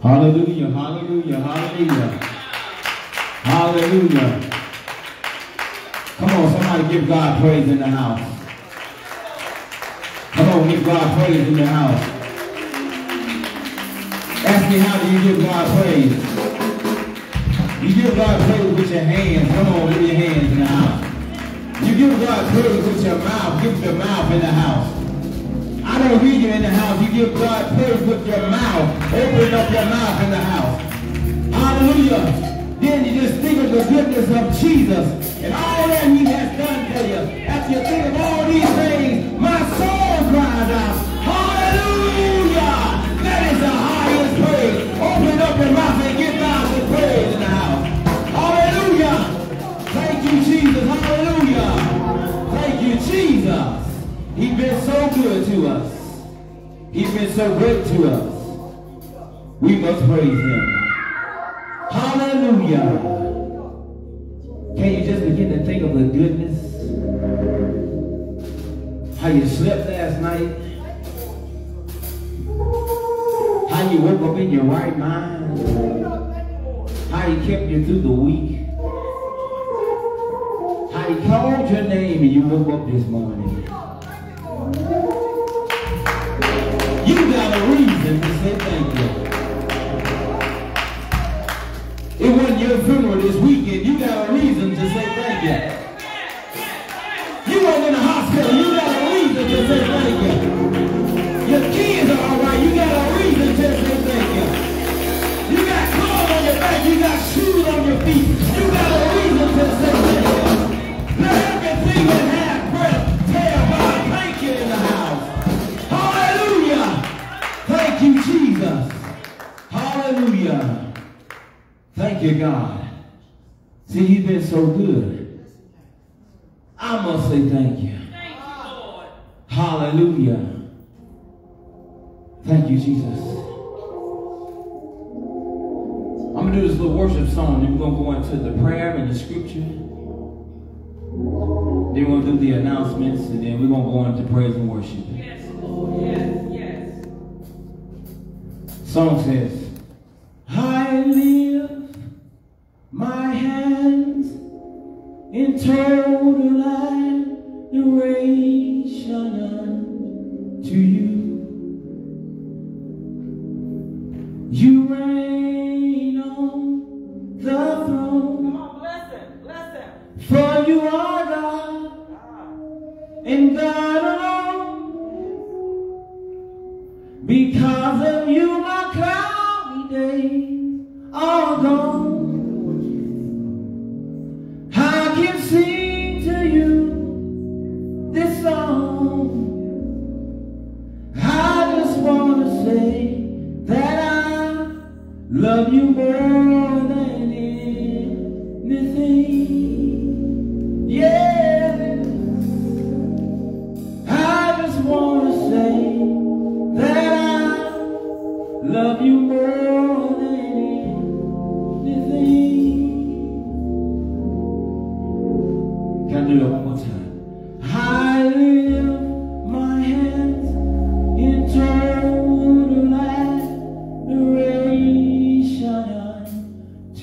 Hallelujah, hallelujah, hallelujah. Hallelujah. Come on, somebody give God praise in the house. Come on, give God praise in the house. Ask me how do you give God praise? You give God praise with your hands. Come on, with your hands in the house. You give God praise with your mouth. Give your mouth in the house. Read you in the house. You give God praise with your mouth. Open up your mouth in the house. Hallelujah. Then you just think of the goodness of Jesus and all that he has done for you. After you think of all these things, my soul cries out, Hallelujah! That is the highest praise. Open up your mouth and give God the praise in the house. Hallelujah! Thank you, Jesus. Hallelujah! Thank you, Jesus. He's been so good to us. He's been so great to us. We must praise him. Hallelujah. Can you just begin to think of the goodness? How you slept last night? How you woke up in your right mind? How he kept you through the week? How he called your name and you woke up this morning? Say thank you. It wasn't your funeral this weekend. You got a reason to say thank you. You weren't in the hospital. You got a reason to say thank you. God. See, you've been so good. I must say thank you. Thank you, Lord. Hallelujah. Thank you, Jesus. I'm going to do this little worship song, then we're going to go into the prayer and the scripture. Then we're going to do the announcements, and then we're going to go into praise and worship. Yes, Lord. Yes, yes. Song says, lift my hands in total adoration unto you. You reign on the throne, Come on, bless him. Bless him. for you are God ah. and God alone. Because of you, my cloudy days are gone. Love you more than anything.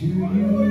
To you.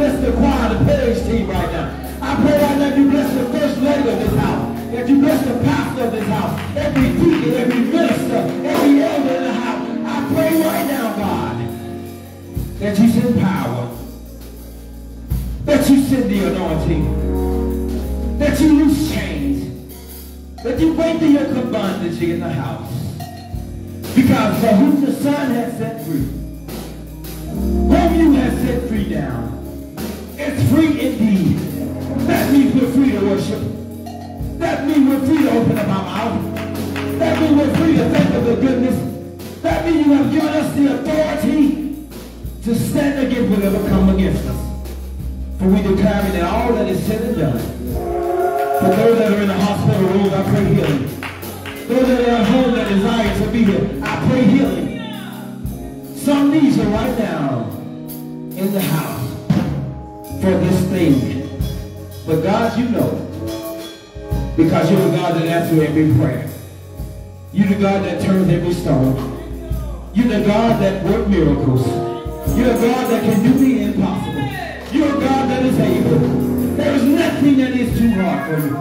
Bless the choir, the praise team right now. I pray right now, you bless the first lady of this house. That you bless the pastor of this house, every deacon, every minister, every elder in the house. I pray right now, God, that you send power, that you send the anointing, that you loose chains, that you break the yoke of bondage in the house. Because for whom the Son has set free, whom you have set free down, it's free indeed. That means we're free to worship. That means we're free to open up our mouth. That means we're free to think of the goodness. That means you have given us the authority to stand against whatever come against us. For we declare that all that is said and done. For those that are in the hospital rooms, I pray healing. Those that are at home that desire to be here, I pray healing. Some needs are right now in the house for this thing. But God, you know. Because you're the God that answers every prayer. You're the God that turns every stone. You're the God that works miracles. You're a God that can do the impossible. You're a God that is able. There is nothing that is too hard for you.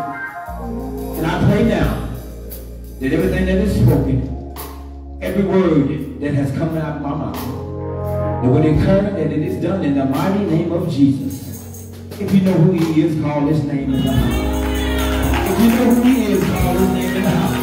And I pray now that everything that is spoken, every word that has come out of my mouth, that would encourage that it is done in the mighty name of Jesus. If you know who he is, call his name in the house. If you know who he is, call his name in the house.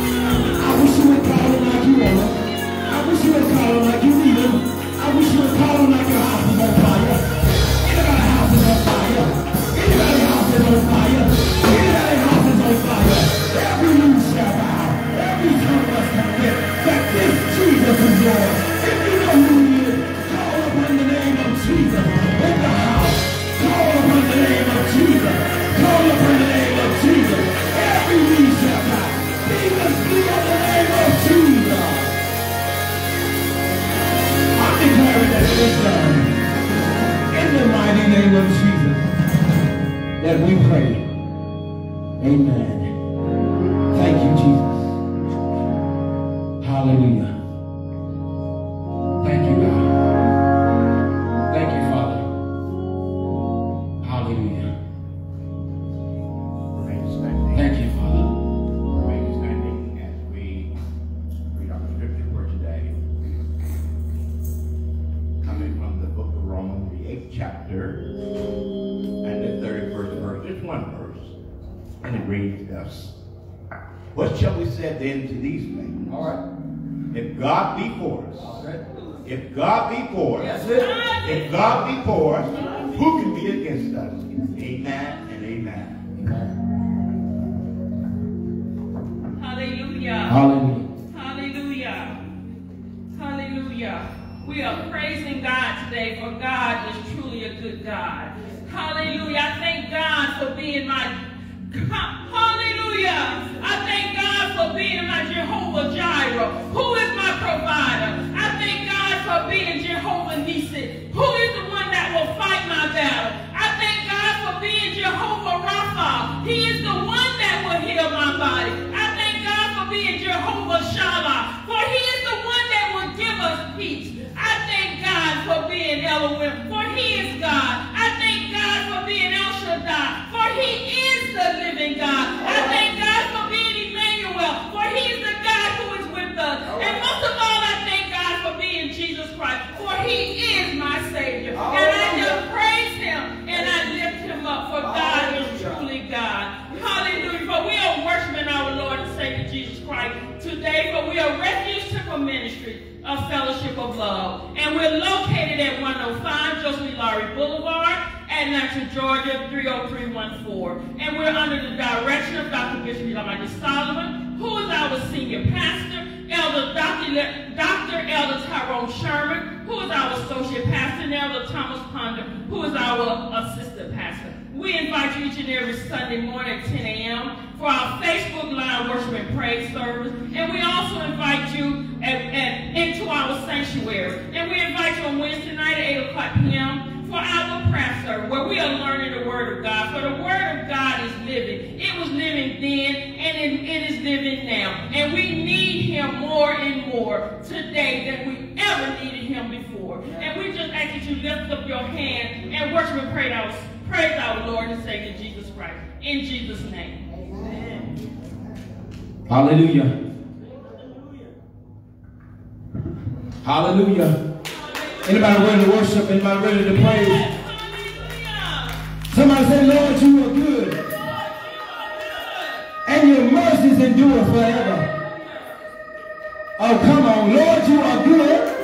If God be for us, if God be for us, who can be against us? Amen and amen. Hallelujah. Hallelujah. Hallelujah. Hallelujah. We are praising God today, for God is truly a good God. Hallelujah. I thank God for being my Hallelujah. I thank God for being my Jehovah Jireh, who is my provider. I thank God for being Jehovah Nissi, who is the one that will fight my battle. I thank God for being Jehovah Rapha. He is the one that will heal my body. I thank God for being Jehovah Shammah, for he is the one that will give us peace. I thank God for being Elohim, for he is God. I thank God for being Lowery Boulevard, Atlanta, Georgia, 30314. And we're under the direction of Dr. Bishop Elijah Solomon, who is our senior pastor, Elder Dr. Dr. Elder Tyrone Sherman, who is our associate pastor, and Elder Thomas Ponder, who is our assistant pastor. We invite you each and every Sunday morning at 10 a.m. for our Facebook Live Worship and Praise service. And we also invite you at, at, into our sanctuary. And we invite you on Wednesday night at 8 o'clock p.m. for our prayer service, where we are learning the Word of God. For the Word of God is living. It was living then, and it, it is living now. And we need Him more and more today than we ever needed Him before. And we just ask that you lift up your hand and worship and pray our Praise our Lord and Savior Jesus Christ. In Jesus' name. Hallelujah. Hallelujah. Anybody ready to worship? Anybody ready to praise? Somebody say, Lord, you are good. And your mercies endure forever. Oh, come on. Lord, you are good.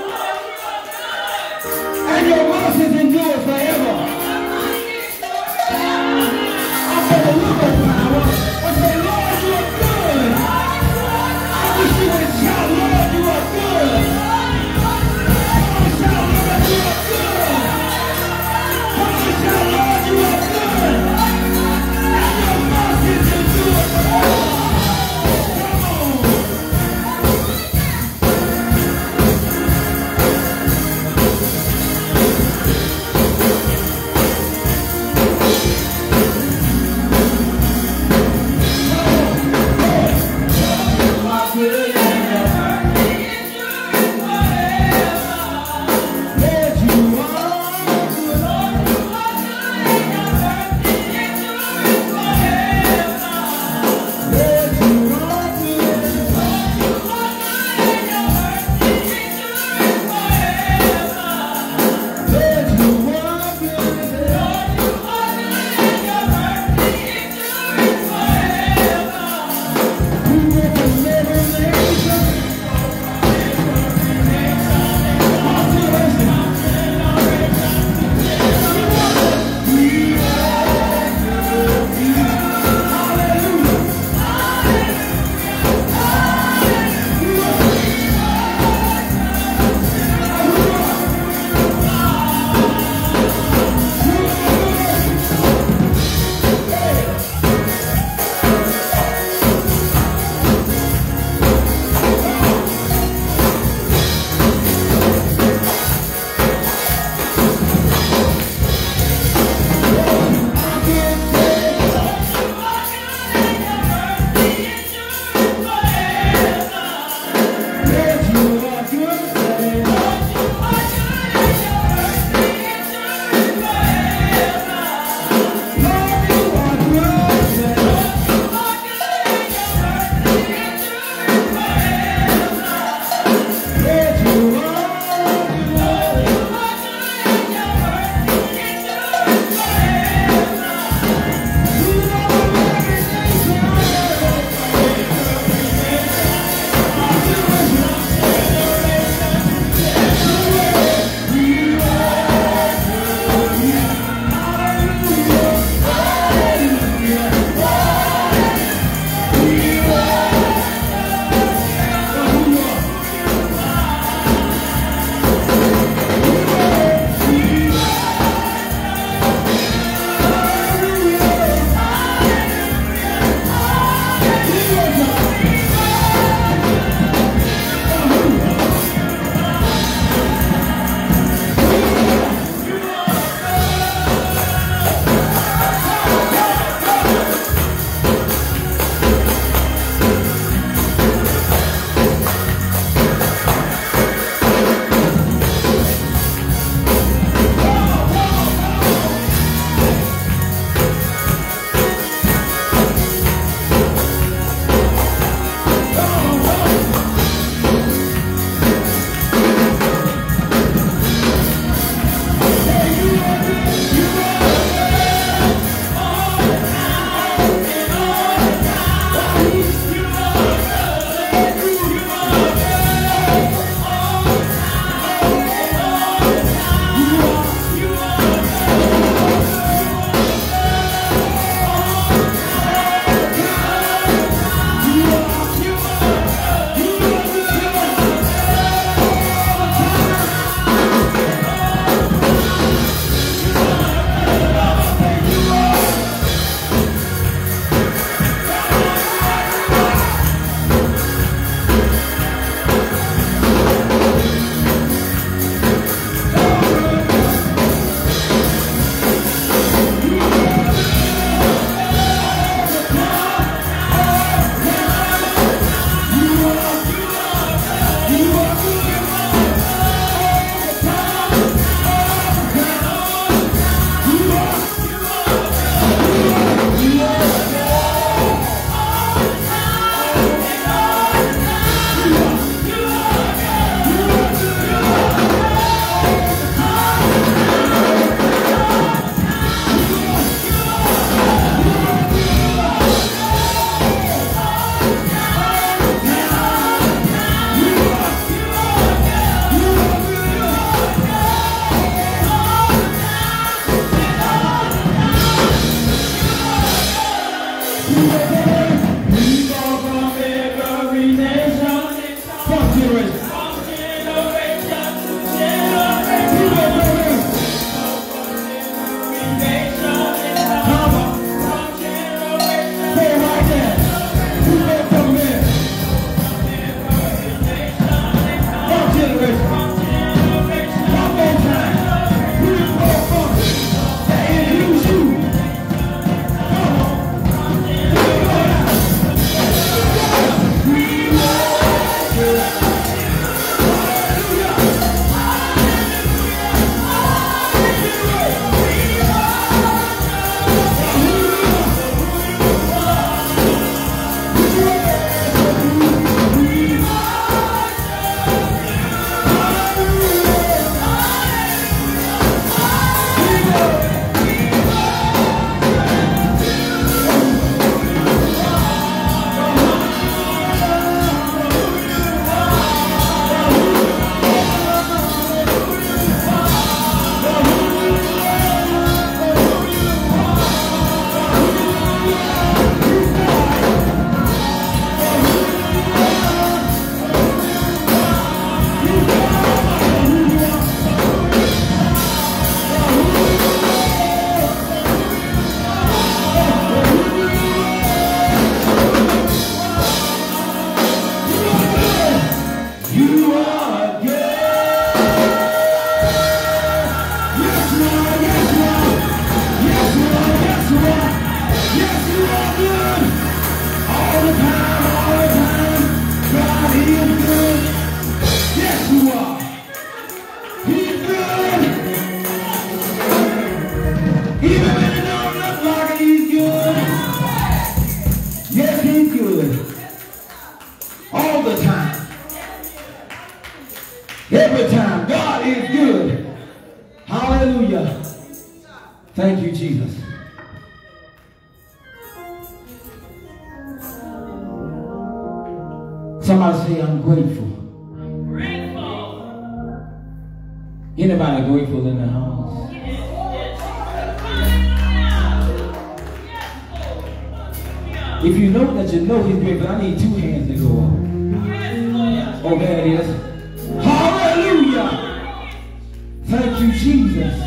Jesus,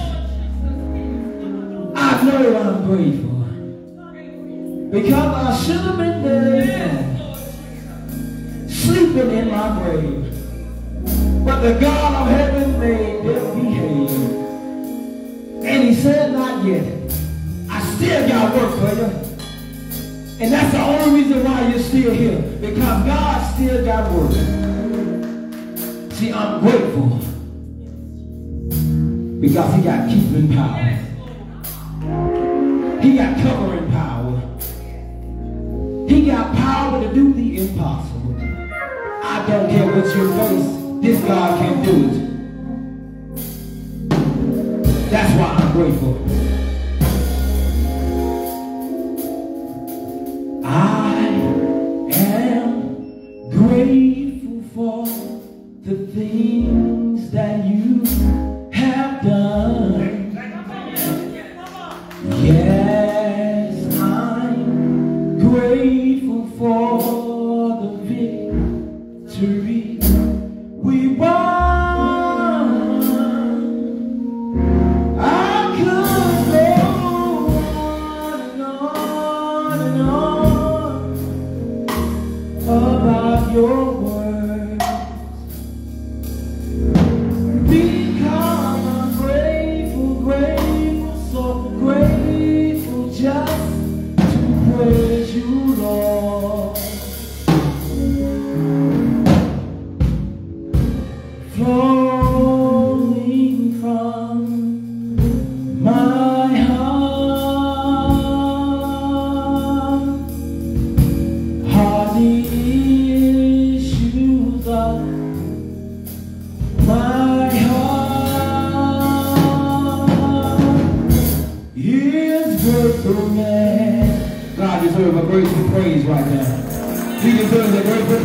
I know what I'm praying for. Because I should have been there sleeping in my grave. But the God of heaven made them behave. And he said, not yet. I still got work for you. And that's the only reason why you're still here. Because God still got work. See, I'm grateful because he got keeping power. He got covering power. He got power to do the impossible. I don't care what you face, this God can do it. That's why I'm grateful.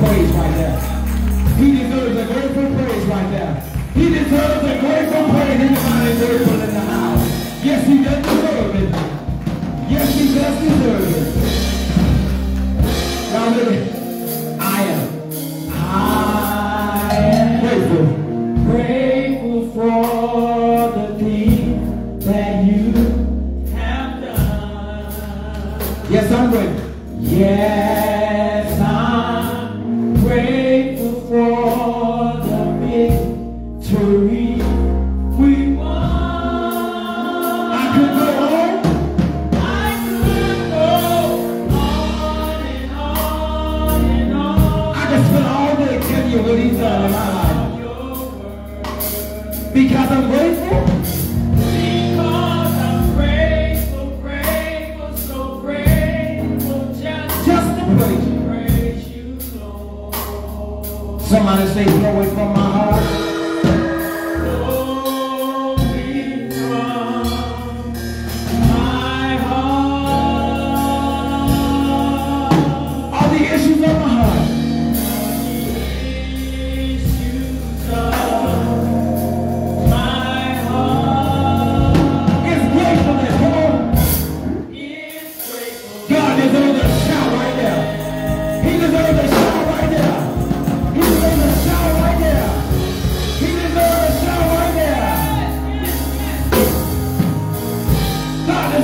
praise right now.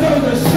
over the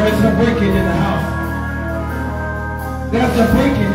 There is a breaking in the house. There's a breaking.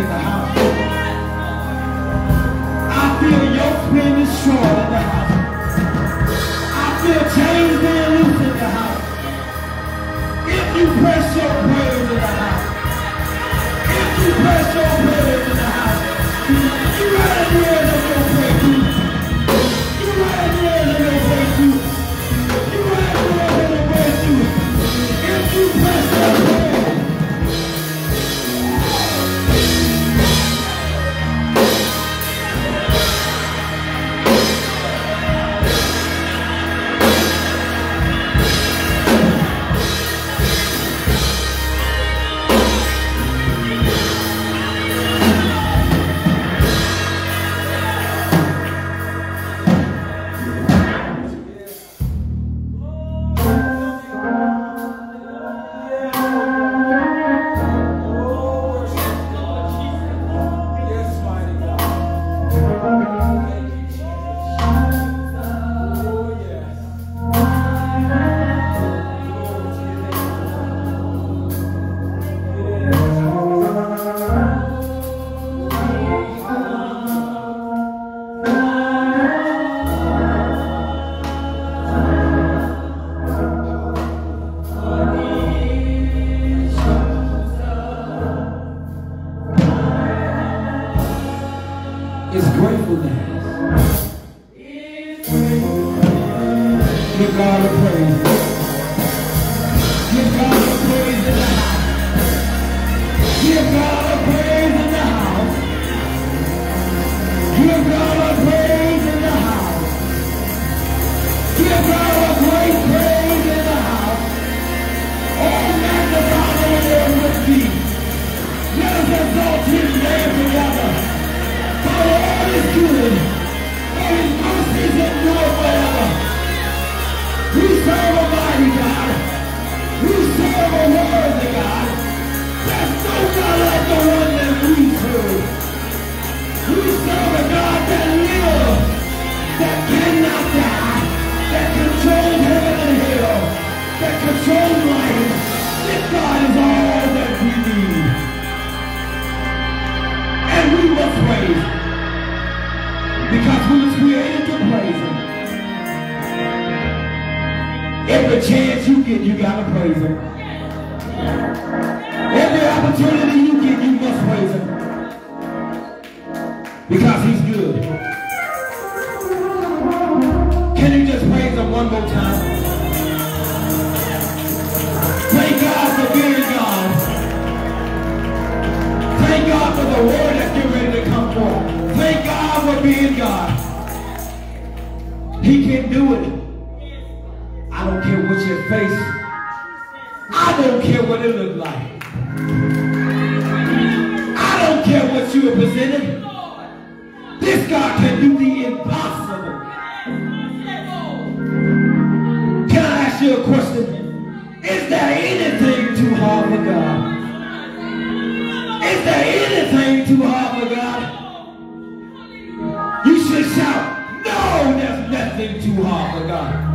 too hard for God.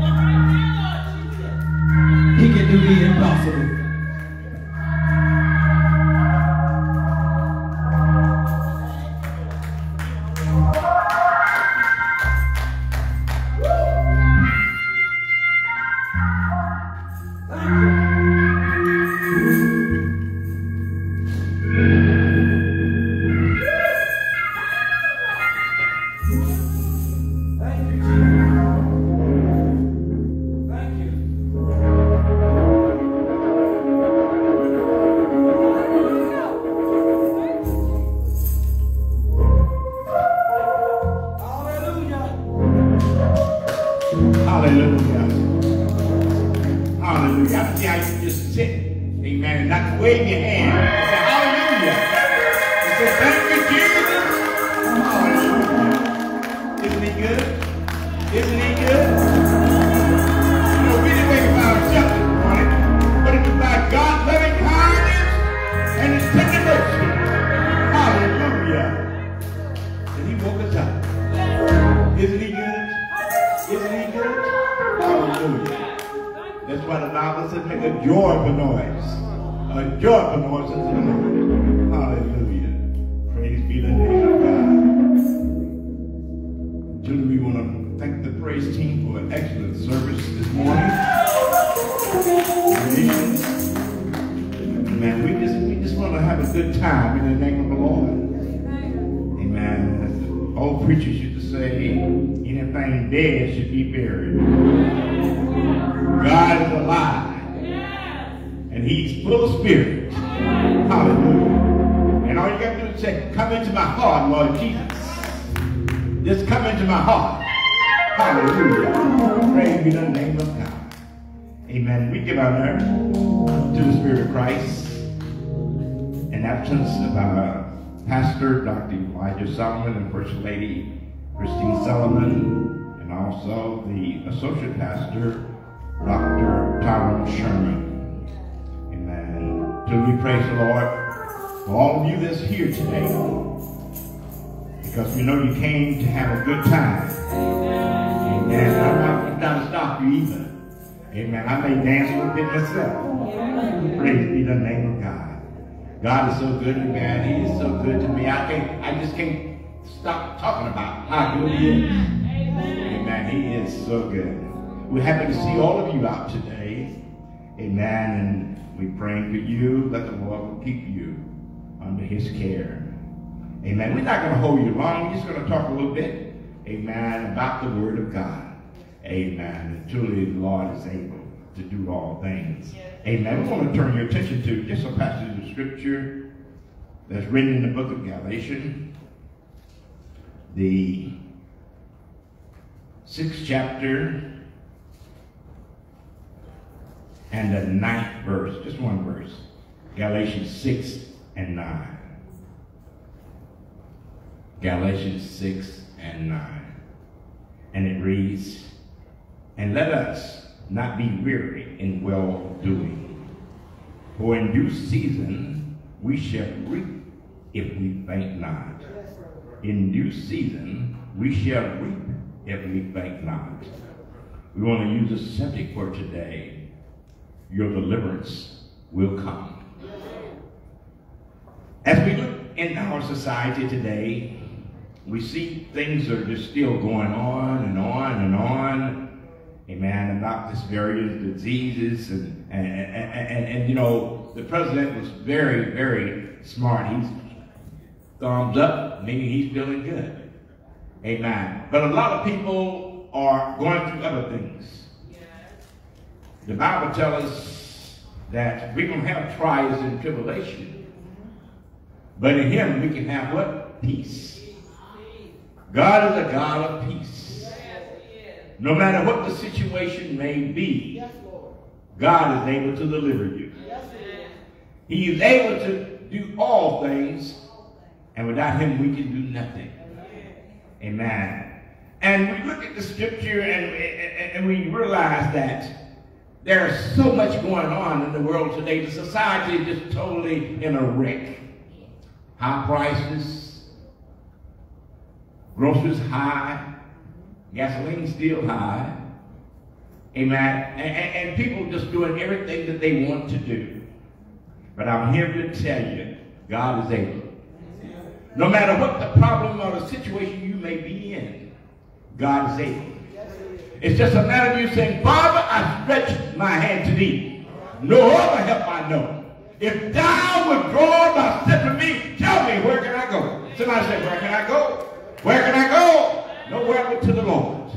He can do the impossible. And he's full of spirit. Hallelujah. And all you got to do is say, come into my heart, Lord Jesus. Just come into my heart. Hallelujah. Praise be the name of God. Amen. We give honor to the Spirit of Christ in absence of our pastor, Dr. Elijah Solomon, and First Lady Christine Solomon, and also the associate pastor, Dr. Tyrone Sherman. Do we praise the Lord for all of you that's here today. Because we know you came to have a good time. Amen. I'm not to stop you either. Amen. I may dance a little bit myself. Praise be the name of God. God is so good to me, man. He is so good to me. I can't, I just can't stop talking about how good he is. Amen. He is so good. We're happy to see all of you out today. Amen. And we praying for you. Let the Lord will keep you under his care. Amen. We're not going to hold you long. We're just going to talk a little bit, amen, about the word of God. Amen. And truly the Lord is able to do all things. Amen. We want to turn your attention to just a passage of scripture that's written in the book of Galatians, the sixth chapter and the ninth verse. Just one verse. Galatians 6 and 9. Galatians 6 and 9. And it reads, And let us not be weary in well doing, for in due season we shall reap if we faint not. In due season we shall reap if we faint not. We want to use a subject for today. Your deliverance will come. As we look in our society today, we see things are just still going on and on and on. Amen. About this various diseases and and, and, and, and you know, the president was very, very smart. He's thumbs up, meaning he's feeling good. Amen. But a lot of people are going through other things. The Bible tells us that we're going to have trials and tribulation. But in him we can have what? Peace. God is a God of peace. No matter what the situation may be, God is able to deliver you. He is able to do all things, and without him we can do nothing. Amen. And we look at the scripture and, and, and we realize that there's so much going on in the world today. The society is just totally in a wreck. High prices, groceries high, gasoline still high. Amen. And, and, and people just doing everything that they want to do. But I'm here to tell you, God is able. No matter what the problem or the situation you may be in, God is able. It's just a matter of you saying, Father, I stretch my hand to thee. No other help I know. If thou withdraw thyself from me, tell me where can I go? Somebody say, where can I go? Where can I go? Nowhere but to the Lord.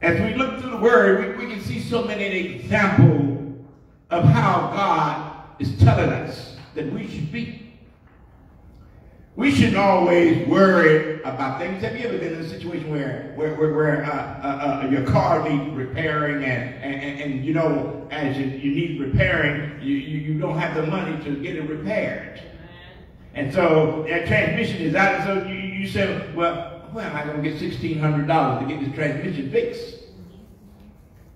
As we look through the word, we, we can see so many examples of how God is telling us that we should be. We shouldn't always worry about things. Have you ever been in a situation where where, where, where uh, uh, uh, your car needs repairing and, and, and, you know, as you, you need repairing, you, you, you don't have the money to get it repaired. And so that transmission is out, and so you, you say, well, where am I going to get $1,600 to get this transmission fixed?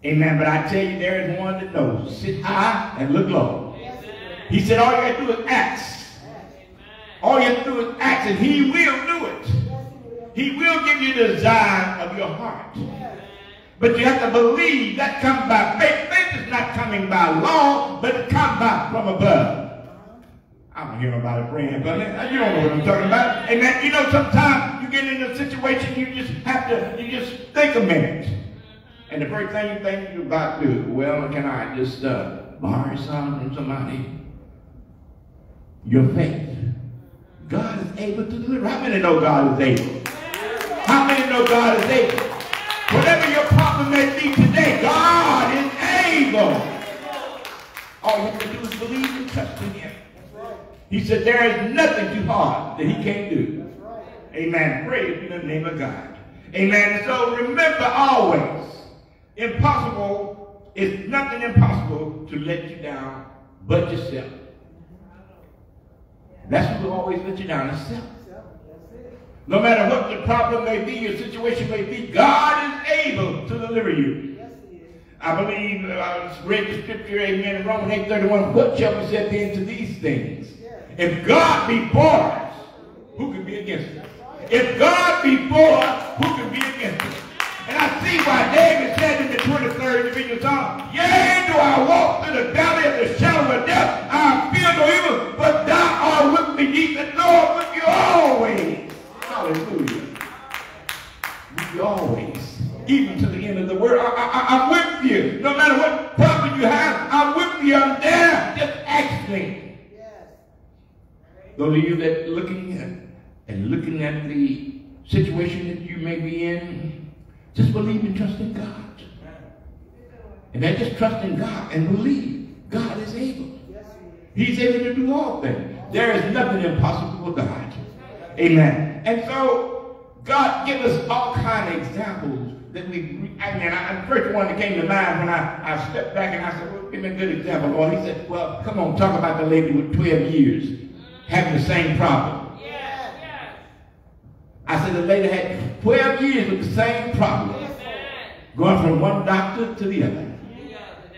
Amen. But I tell you, there is one that knows. Sit high and look low. He said, all you got to do is ask. All you have to do is ask, and he will do it. He will give you the desire of your heart. But you have to believe that comes by faith. Faith is not coming by law, but it comes by from above. I don't hear nobody praying, but you don't know what I'm talking about. Amen. You know, sometimes you get in a situation, you just have to, you just think a minute. And the first thing you think you're about to do, well, can I just uh, borrow something from somebody? Your faith. God is able to deliver. How many know God is able? How many know God is able? Whatever your problem may be today, God is able. All you have to do is believe and trust in Him. He said there is nothing too hard that He can't do. Amen. Praise in the name of God. Amen. So remember always, impossible is nothing impossible to let you down but yourself. That's who will always let you down. No matter what the problem may be, your situation may be, God is able to deliver you. I believe, uh, I read the scripture, amen, in Romans 8, 31, what shall we say then to these things? If God be for us, who can be against us? If God be for us, who can be against us? And I see why David said in the 23rd division song, Yea, do I walk through the valley of the shadow of death, you always. Even to the end of the world. I, I, I'm with you. No matter what problem you have, I'm with you. I'm there. Just ask me. Those of you that looking at and looking at the situation that you may be in, just believe and trust in God. And then just trust in God and believe God is able. He's able to do all things. There is nothing impossible with God. Amen. And so God gives us all kind of examples that we, I mean, I, the first one that came to mind when I, I stepped back and I said, well, give me a good example, Lord. He said, well, come on, talk about the lady with 12 years having the same problem. Yes, yes. I said the lady had 12 years with the same problem, Amen. going from one doctor to the other.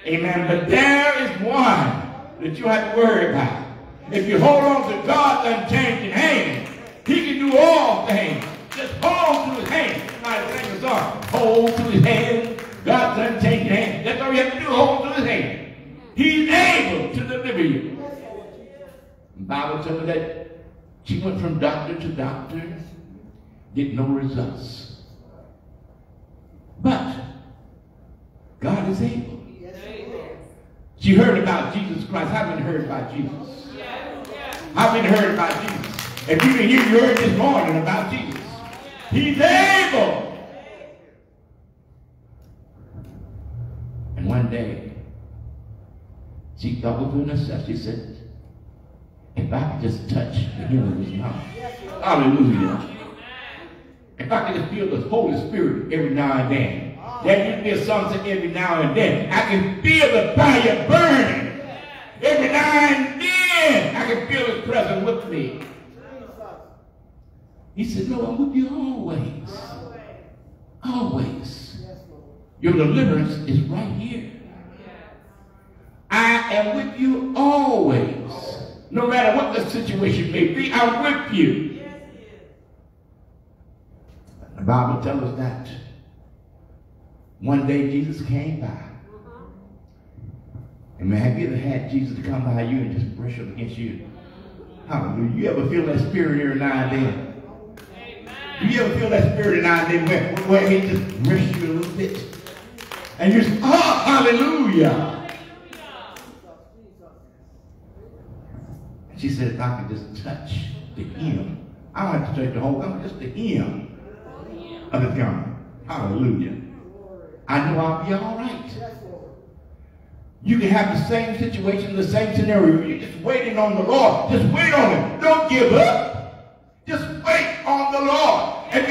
Amen. But there is one that you have to worry about. If you hold on to God's unchanging hand, He can do all things. Just hold to His hand. Somebody sing a song. Hold to His hand. God's unchanging hand. That's all you have to do. Hold to His hand. He's able to deliver you. Bible tells me that she went from doctor to doctor, get no results. But God is able. She heard about Jesus Christ. How many heard about Jesus? How many heard about Jesus? If you hear, you heard this morning about Jesus. He's able. And one day, she thought within herself, she said, if I could just touch the hem of his mouth. Hallelujah. If I could just feel the Holy Spirit every now and then. There to be a song that every now and then. I can feel the fire burning. Every now and then I can feel his presence with me. He said, No, I'm with you always. Always. Your deliverance is right here. I am with you always. No matter what the situation may be, I'm with you. The Bible tells us that one day Jesus came by. And man, have you ever had Jesus come by you and just brush up against you? Hallelujah. You ever feel that spirit every now and then? You ever feel that spirit now and then where, where he just brush you a little bit? And you're just, oh, hallelujah. She said, if I could just touch the hem. I don't have to touch the whole garment, just the hem of the garment. Hallelujah. I know I'll be all right. You can have the same situation, the same scenario. You're just waiting on the Lord. Just wait on Him. Don't give up. Just wait on the Lord.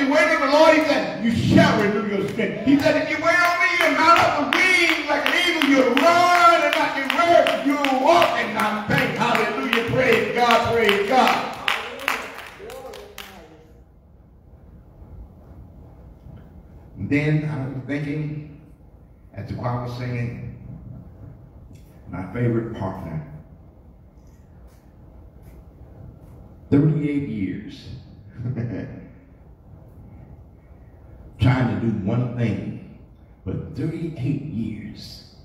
You wait on the Lord, He said, you shall renew your strength. He said, if you wait on me, you'll mount up the wings like an eagle. You'll run and not get weary. You'll walk and not faint. Hallelujah. Praise God. Praise God. Then I was thinking, as the choir was singing, my favorite partner. 38 years trying to do one thing for 38 years.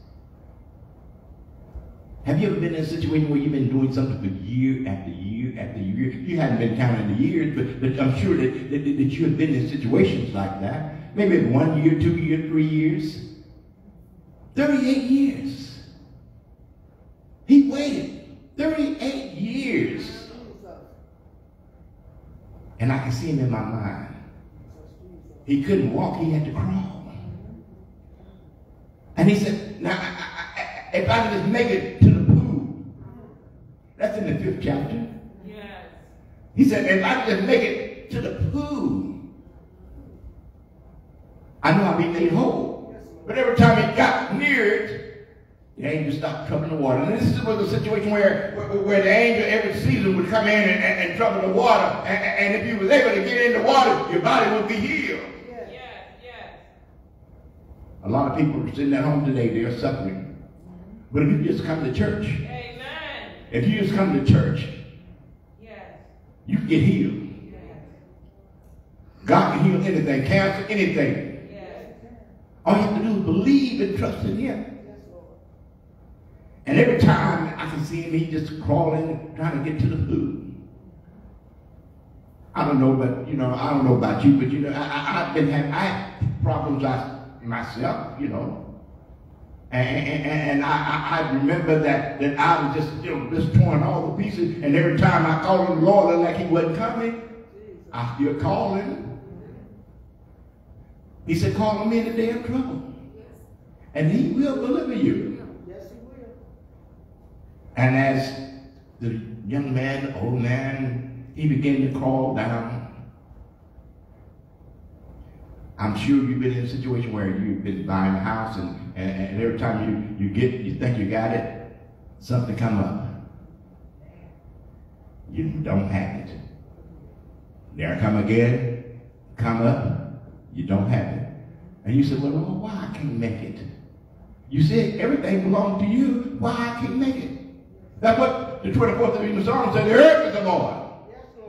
Have you ever been in a situation where you've been doing something for year after year after year? You haven't been counting the years, but, but I'm sure that, that, that you have been in situations like that. Maybe one year, two years, three years. 38 years. He waited 38 years. And I can see him in my mind. He couldn't walk, he had to crawl. And he said, now, I, I, if I could just make it to the pool, that's in the fifth chapter. Yes. He said, if I could just make it to the pool, I know I'll be made whole. But every time he got near it, the angel stopped troubling the water. And this was a situation where, where, where the angel every season would come in and, and, and trouble the water. And, and if you was able to get in the water, your body would be healed. Yes, yes. A lot of people are sitting at home today, they're suffering. But if you just come to church, Amen. if you just come to church, Yes. you can get healed. Yes. God can heal anything, cancer, anything. Yes. All you have to do is believe and trust in Him. And every time I can see him, he just crawling, trying to get to the food. I don't know, but you know, I don't know about you, but you know, I, I've been having, I have problems I, myself, you know. And, and, and I, I, remember that, that I was just, you know, just torn all the pieces. And every time I called the Lord, like he wasn't coming, I still called him. He said, call me in the day of trouble. And he will deliver you. And as the young man, old man, he began to crawl down. I'm sure you've been in a situation where you've been buying a house and, and, and every time you, you get, you think you got it, something come up. You don't have it. There come again, come up, you don't have it. And you say, well, why I can't make it? You said everything belongs to you. Why I can't make it? That's what the 24th of the Psalm said, the earth is the Lord.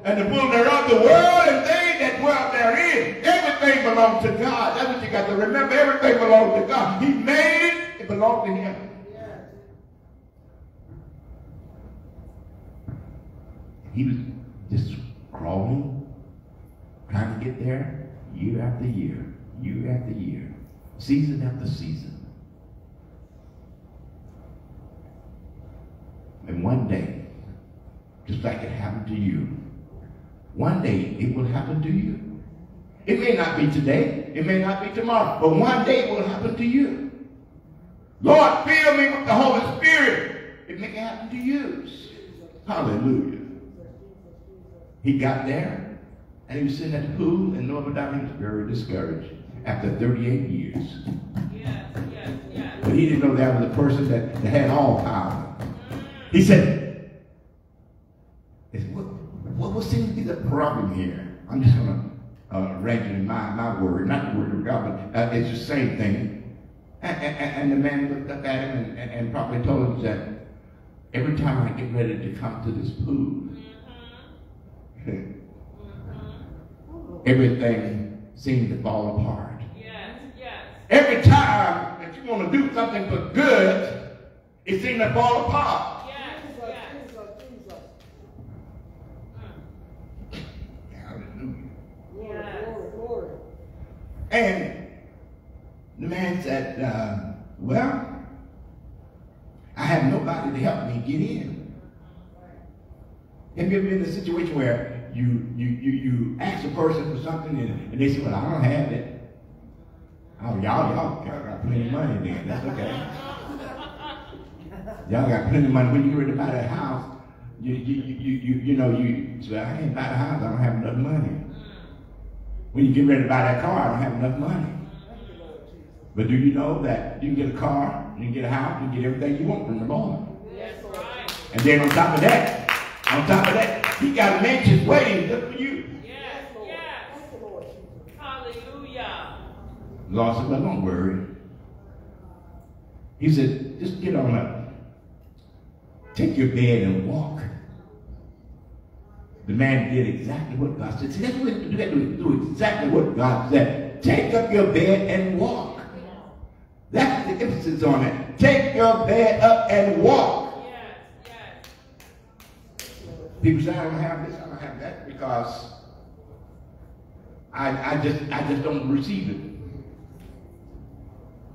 And the full thereof, the world and they that dwell therein. Everything belongs to God. That's what you got to remember. Everything belongs to God. He made it, it belongs to him. He was just crawling, trying to get there year after year, year after year, season after season. And one day, just like it happened to you, one day it will happen to you. It may not be today, it may not be tomorrow, but one day it will happen to you. Lord, fill me with the Holy Spirit. It may happen to you. Hallelujah. He got there, and he was sitting at the pool, and Norman Down, he was very discouraged after 38 years. Yes, yes, yes. But he didn't know that was the person that, that had all power. He said, what, what, what seems to be the problem here? I'm just going to uh, it in my, my word, not the word of God, but uh, it's the same thing. And, and, and the man looked up at him and, and, probably told him that every time I get ready to come to this pool, everything seemed to fall apart. Yes, yes. Every time that you want to do something for good, it seems to fall apart. Yes, Jesus, yes. Jesus, Jesus. Hallelujah. Glory, Yes. glory, glory. And the uh, well, I have nobody to help me get in. Have you ever been in a situation where you you you, you ask a person for something and, and they say, well, I don't have it. Oh, y'all, y'all, y'all got plenty of money then. That's okay. Y'all got plenty of money. When you get ready to buy that house, you you you you, you know you say, I can't buy the house, I don't have enough money. When you get ready to buy that car, I don't have enough money. But do you know that you can get a car, you can get a house, you can get everything you want from the Lord. That's right. And then on top of that, on top of that, he got mansions waiting just for you. Yes, yes. Lord Hallelujah. Lord said, well, don't worry. He said, just get on up. Take your bed and walk. The man did exactly what God said. See, that's what do. Do exactly what God said. Take up your bed and walk. That's the emphasis on it. Take your bed up and walk. Yes, yes. People say I don't have this, I don't have that because I, I just I just don't receive it.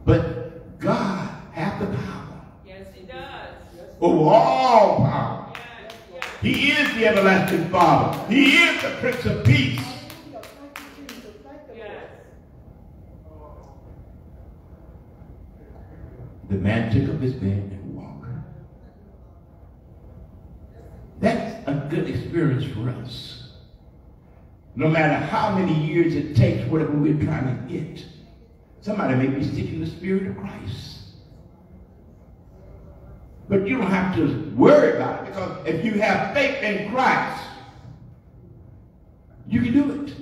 But God has the power Yes, he does. over all power. Yes, yes. He is the everlasting Father. He is the Prince of Peace. Yes. The man took up his bed and walked. That's a good experience for us. No matter how many years it takes, whatever we're trying to get. Somebody may be seeking the Spirit of Christ. But you don't have to worry about it because if you have faith in Christ, you can do it.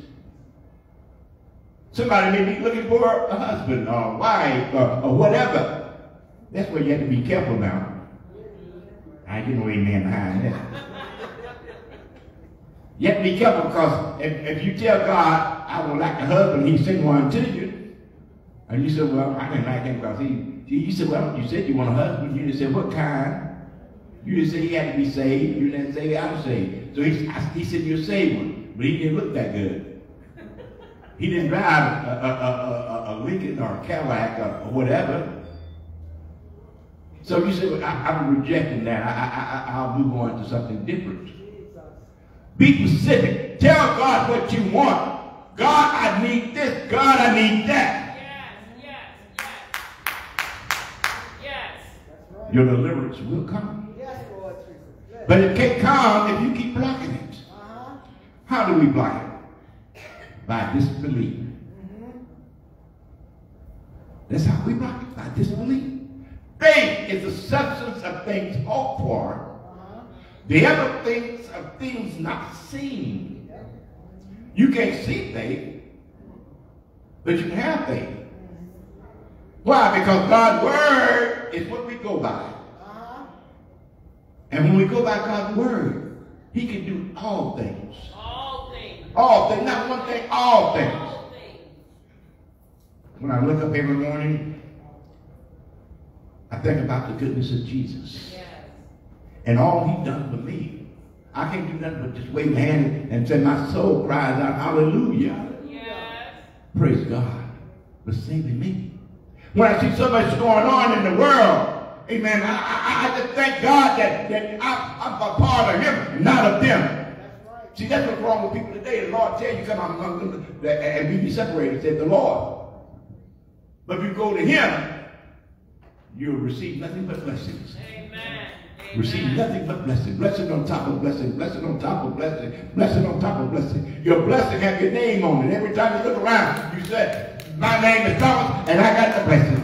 Somebody may be looking for a husband or a wife or, or whatever. That's where you have to be careful now. I getting no amen behind that. You have to be careful because if, if you tell God, I would like a husband, he sent one to you, and you said, well, I didn't like him because he, you said, well, you said you want a husband. You didn't say what kind. You didn't say he had to be saved. You didn't say I'm saved. So he, he said you're saved one, but he didn't look that good. He didn't drive a, a, a, a, Lincoln or a Cadillac or whatever. So you say, well, I, I'm rejecting that. I, I, I, I'll move on to something different. Be specific. Tell God what you want. God, I need this. God, I need that. Yes, yes, yes. Yes. Your deliverance will come. Yes, Lord. But it can't come if you keep blocking it. Uh-huh. How do we block it? By disbelief. That's how we block it, by disbelief. Faith is the substance of things hoped for, Uh-huh. the evidence of things not seen. You can't see faith, but you can have faith. Why? Because God's word is what we go by. Uh-huh. And when we go by God's word, he can do all things. All things. All things, not one thing, all things. All things. When I look up every morning, I think about the goodness of Jesus Yes. and all he done for me. I can't do nothing but just wave my hand and say my soul cries out, hallelujah. Yes. Praise God for saving me. When I see so much going on in the world, amen, I, I, I just thank God that, that I, I'm a part of him, not of them. That's right. See, that's what's wrong with people today. The Lord tells you, come on, and we be separated, said the Lord. But if you go to him, you'll receive nothing but blessings. Amen. Receive nothing but blessing. Blessing on top of blessing. Blessing on top of blessing. Blessing on top of blessing. Your blessing have your name on it. Every time you look around, you say, my name is Thomas, and I got the blessing.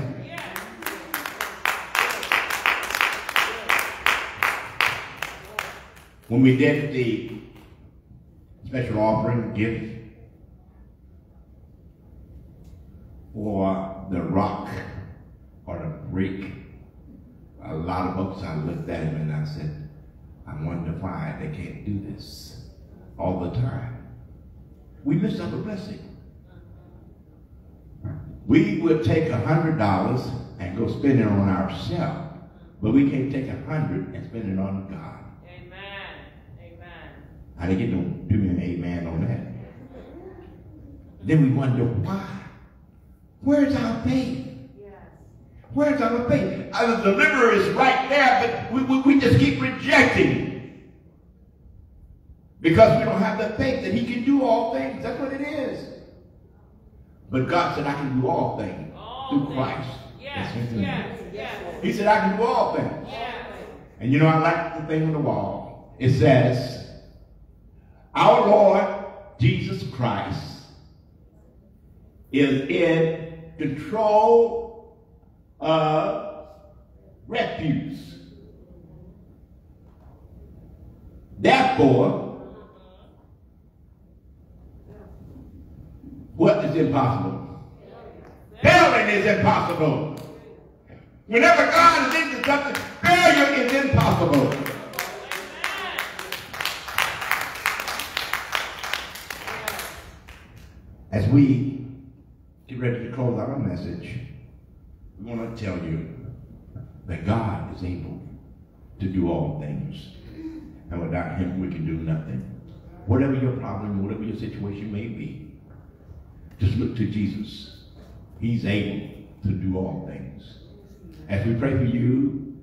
When we did the special offering gift for the rock or the break a lot of folks I looked at him and I said, I wonder why they can't do this all the time. We miss out a blessing. We would take a hundred dollars and go spend it on ourselves, but we can't take a hundred and spend it on God. Amen. Amen. I didn't get no do an amen on that. Then we wonder why. Where's our faith? Yes. Where's our faith? Uh, our deliverer is right there, but we, we, we just keep rejecting. Because we don't have the faith that he can do all things. That's what it is. But God said, I can do all things All through things. Christ. Yes. That's what it Yes. Yes. He said, I can do all things. Yes. And you know, I like the thing on the wall. It says, Our Lord Jesus Christ is in control of Refuge. Therefore, what is impossible? Failing is impossible. Whenever God is into something, failure is impossible. As we get ready to close our message, we want to tell you that God is able to do all things. And without him, we can do nothing. Whatever your problem, whatever your situation may be, just look to Jesus. He's able to do all things. As we pray for you,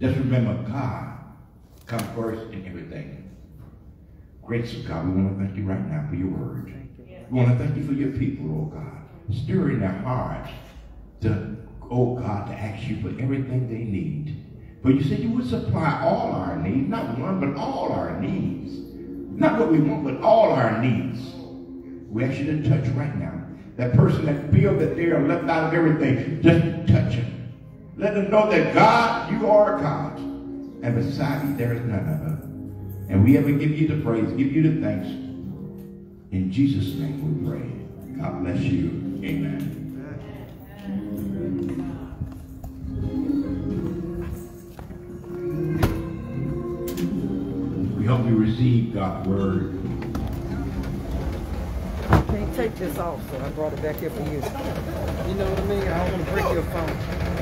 just remember God come first in everything. Grace of God, we want to thank you right now for your word. We want to thank you for your people, oh God. Stir in their hearts to, oh God, to ask you for everything they need. But you said you would supply all our needs, not one, but all our needs. Not what we want, but all our needs. We ask you to touch right now. That person that feels that they are left out of everything, just touch them. Let them know that God, you are God. And beside you, there is none other. And we ever give you the praise, give you the thanks. In Jesus' name we pray. God bless you. Amen. Hope you receive God's word. Can't take this off, so I brought it back here for you. You know what I mean? I don't want to break your phone.